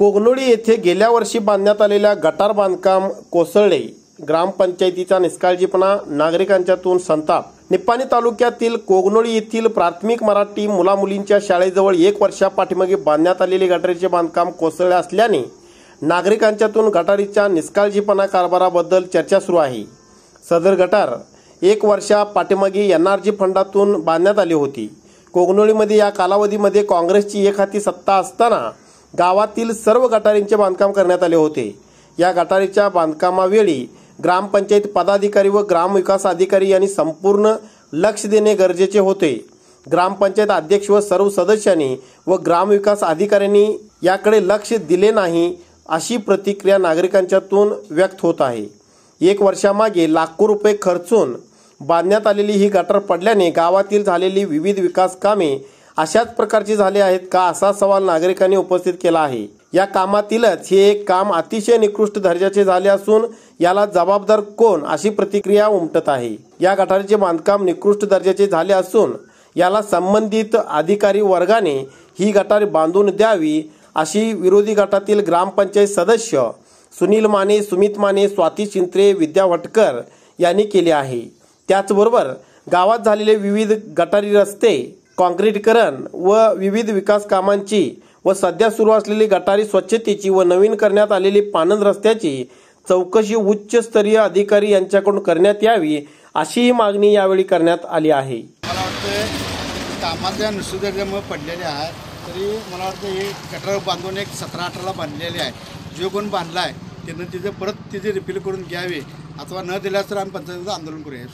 कोगनोळी येथे गेल्या वर्षी बांधण्यात आलेल्या गटार बांधकाम कोसळले. ग्रामपंचायतीचा निष्काळजीपणा नागरिकांच्यातून संताप. निप्पाणी तालुक्यातील कोगनोळी येथील प्राथमिक मराठी मुलामुलींच्या शाळेजवळ एक वर्षापाठीमागे बांधण्यात आलेले गटारीचे बांधकाम कोसळले असल्याने नागरिकांच्यातून गटारीच्या निष्काळजीपणा कारभाराबद्दल चर्चा सुरू आहे. सदर गटार एक वर्षा पाठीमागे एनआरजी फंडातून बांधण्यात आली होती. कोगनोळीमध्ये या कालावधीमध्ये काँग्रेसची एक हाती सत्ता असताना गावातील सर्व गटारींचे बांधकाम करण्यात आले होते. या गटारीच्या बांधकामावेळी ग्रामपंचायत पदाधिकारी व ग्रामविकास अधिकारी यांनी संपूर्ण लक्ष देणे गरजेचे होते. ग्रामपंचायत अध्यक्ष व सर्व सदस्यांनी व ग्रामविकास अधिकाऱ्यांनी याकडे लक्ष दिले नाही अशी प्रतिक्रिया नागरिकांच्यातून व्यक्त होत आहे. एक वर्षामागे लाखो रुपये खर्चून बांधण्यात आलेली ही गटर पडल्याने गावातील झालेली विविध विकास कामे अशाच प्रकारचे झाले आहेत का असा सवाल नागरिकांनी उपस्थित केला आहे. या कामातीलच हे एक काम अतिशय निकृष्ट दर्जाचे झाले असून याला जबाबदार कोण अशी प्रतिक्रिया उमटत आहे. या गटारीचे बांधकाम निकृष्ट दर्जाचे झाले असून याला संबंधित अधिकारी वर्गाने ही गटारी बांधून द्यावी अशी विरोधी गटातील ग्रामपंचायत सदस्य सुनील माने सुमित माने स्वाती शिंत्रे विद्या भटकर यांनी केले आहे. त्याचबरोबर गावात झालेले विविध गटारी रस्ते काँक्रीटीकरण व विविध विकास कामांची व सध्या सुरू असलेली गटारी स्वच्छतेची व नवीन करण्यात आलेली पानंद रस्त्याची चौकशी उच्चस्तरीय अधिकारी यांच्याकडून करण्यात यावी अशीही मागणी यावेळी करण्यात आली आहे. मला वाटतं कामाच्या नुसुदर्जामुळे पडलेले आहेत. तरी मला वाटतं हे गटर बांधून एक सतरा अठराला बांधलेले आहे. जो कोण बांधला आहे त्यानं तिथे परत तिथे रिफिल करून घ्यावे अथवा न दिल्यास तर आम्ही पंचायतीचं आंदोलन करूया.